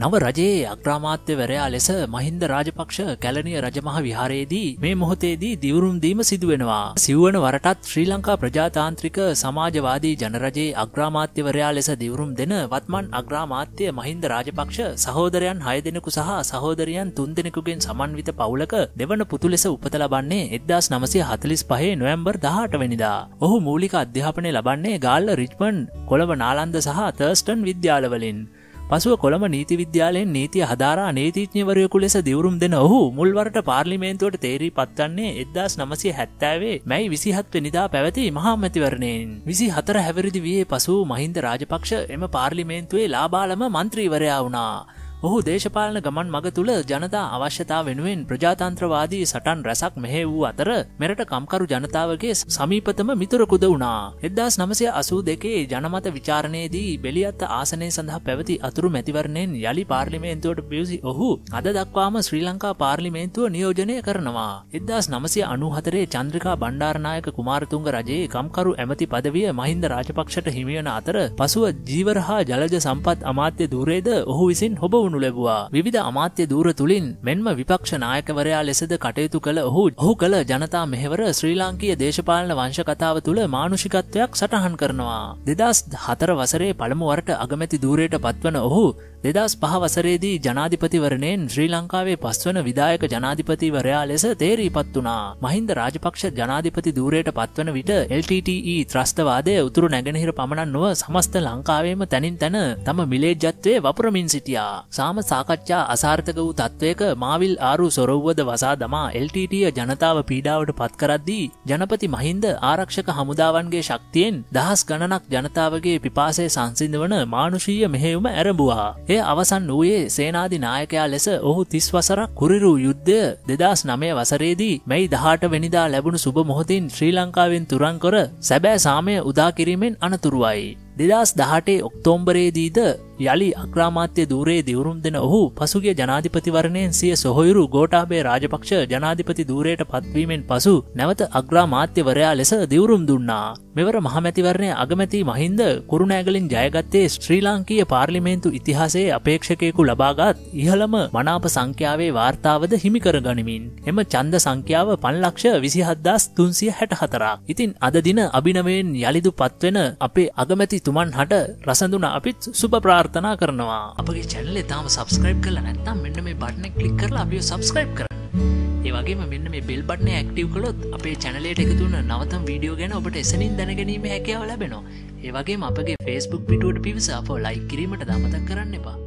නව රජයේ අග්‍රාමාත්‍යවරයා ලෙස මහින්ද රාජපක්ෂ කැලනිය රජමහ විහාරයේදී මේ මොහොතේදී දිවුරුම් දීම සිදුවෙනවා. සිව්වන වරටත් ශ්‍රී ලංකා ප්‍රජාතාන්ත්‍රික සමාජවාදී ජනරජයේ අග්‍රාමාත්‍යවරයා ලෙස දිවුරුම් දෙන වත්මන් අග්‍රාමාත්‍ය මහින්ද රාජපක්ෂ සහෝදරයන් හය දෙනෙකු සහ සහෝදරයන් තුන් දෙනෙකුගෙන් සමන්විත පවුලක දෙවන පුතු ලෙස උපත ලබන්නේ එද්දාස් නමසය හතලිස් පහේ නොවම්බර් දහට වැනිදා. ඔහු මූලික අධ්‍යාපනය ලබන්නේ ගාල්ල රිච්මන් කොළඹ නාලන්ද සහ තර්ස්ටන් විද්‍යාලවලින්. පසුව කොළඹ නීති විද්‍යාලයෙන් නීතිය හදාරා නීතිඥවරයකු ලෙස දිවරුම් දෙන ඔහු මුල්වරට පාර්ලිමේන්තුවට තේරී පත්වන්නේ එද්දාස් නමසය හැත්තෑවේ මැයි විසිහත්ව නිදා පැවති මහාමැතිවරණයෙන්. විසි හතර හැවරිදි වයේ පසු මහින්ද රාජපක්ෂ එම පාර්ලිමේන්තුවේ ලාබාලම මන්ත්‍රීවරයා වුණා. ඔහු දේශපාලන ගමන් මග තුළ ජනතා අවශ්‍යතා වෙනුවෙන් ප්‍රජාතන්ත්‍රවාදී සටන් රැසක් මෙහෙ වූ අතර මෙරට කම්කරු ජනතාවගේ සමීපතම මිතුරකුද වුණා. එදදාස් නමසය අසූ දෙකේ ජනමත විචාරණයේදී බෙලියත්ත ආසනය සඳහා පැවති අතුරු මැතිවරණයෙන් යළි පාර්ලිමේන්තුවට පියසි ඔහු අද දක්වාම ශ්‍රී ලංකා පාර්ලිමේන්තුව නියෝජනය කරනවා. එදදාස් නමසය අනුහතරේ චන්ද්‍රිකා බණ්ඩාරනායක කුමාරතුංග රජයේ කම්කරු ඇමති පදවිය මහින්ද රාජපක්ෂට හිමියන අතර පසුව ජීවර හා ජලජ සම්පත් අමාත්‍ය දූරේද ඔහු විසින් හොබ වුණු ලැබවා. විධ අමාත්‍ය දූර තුළින් මෙන්ම විපක්ෂ නායකවරයා ලෙසද කටයුතු කළ ඔහු ඔහු කළ ජනතා මෙහෙවර ශ්‍රී ලාංකීය දේශපාලන වංශ කතාව තුළ මානුෂිකත්වයක් සටහන් කරනවා. දෙදස් හතර වසරේ පළමුුවරට අගමැති දූරයට පත්වන ඔහු දෙදස් පහවසරේදී ජනාධිපතිවරණයෙන් ශ්‍රී ලංකාවේ පස්වන විදායක ජනාධිපතිවරයා ලෙස තේරී පත් වනා. මහින්ද රාජපක්ෂ ජනාධිපති දූරයට පත්වන විට LTTE ත්‍රස්තවාදය උතුරු නැගෙනහිර පමණන් නොව සමස්ත ලංකාවේම තැනින් තැන තම මිලේජ්ජත්වය වපුරමින් සිටියා. සාම සාකච්ඡා අසාර්ථක වූ තත්ත්වයක මාවිල් ආරු සොරව්වද වසා දමා LTTය ජනතාව පීඩාවට පත්කරද්දී ජනපති මහින්ද ආරක්ෂක හමුදාවන්ගේ ශක්තියෙන් දහස් ගණනක් ජනතාවගේ පිපාසය සංසිඳවන මානුෂීය මෙහෙවුම ඇරඹවා. එය අවසන් වූයේ සේනාධි නායකයා ලෙස ඔහු තිස් වසරක් කුරිරු යුද්ධය දෙදස් නමය වසරේදී මැයි දහට වෙනිදා ලැබුණු සුබ මොහොතින් ශ්‍රී ලංකාවෙන් තුරන්කොර සැබෑ සාමය උදාකිරීමෙන් අනතුරුවයි. දෙදස් දහටේ ඔක්තෝම්බරේදීද යළි අක්‍රාමාත්‍ය දූරේ දිවරුම් දෙන ඔහු පසුගේ ජනාධිපතිවරණයෙන් සිය සොහොයුරු ගෝටාබේ රාජපක්ෂ ජනාධිපති දූරයට පත්වීමෙන් පසු නැවත අග්‍රාමාත්‍යවරයා ලෙස දිවරුම් දුන්නා. මෙවර මහමැතිවරණය අගමැති මහින්ද කුරුණෑගලින් ජයගත්තේ ශ්‍රී ලාංකීය පාර්ලිමේන්තු ඉතිහාසයේ අපේක්ෂකයකු ලබාගත් ඉහළම මනාප සංඛ්‍යාවේ වාර්තාවද හිමිකර ගනිමින්. එම චන්ද සංඛ්‍යාව පන්ලක්ෂ විසිහද්දාස් තුන්සිය හැට හතරක්. ඉතින් අද දින අභිනවයෙන් යළිදු පත්වෙන අපේ අගමැති තුමන් හට රසඳුන අපිත් සුප ප්‍රාර්ථනා කරනවා අපගේ චැනල තාම සබස්ක්‍රයිබ් කල නැත්තම් මෙන්න මේ බට්න කලික් කරලා අපිය සබස්ක්‍රයිබ් කර ඒවගේ මෙන්න මේ බෙල් බට්න ඇක්ටව් කළොත් අපේ චැනලට එකතුන නවතම් වීඩියෝ ගැන ඔබට එසනින් දැනගැනීම හැකයාව ලැබෙනවා. ඒවගේ අපගේ ෆස්බුක් පිටුවට පිවිස අප ලයි කිරීමට දමතක් කරන්න එපා.